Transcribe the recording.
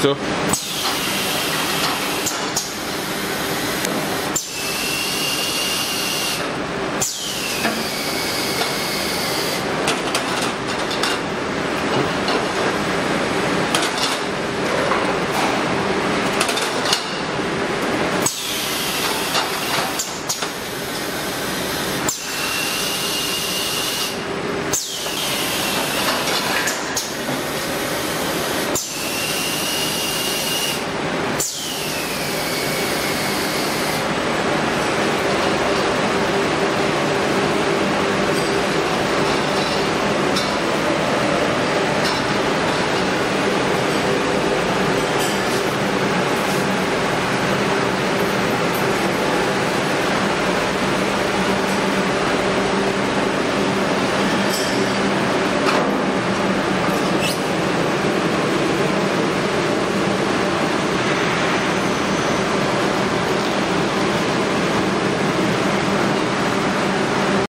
so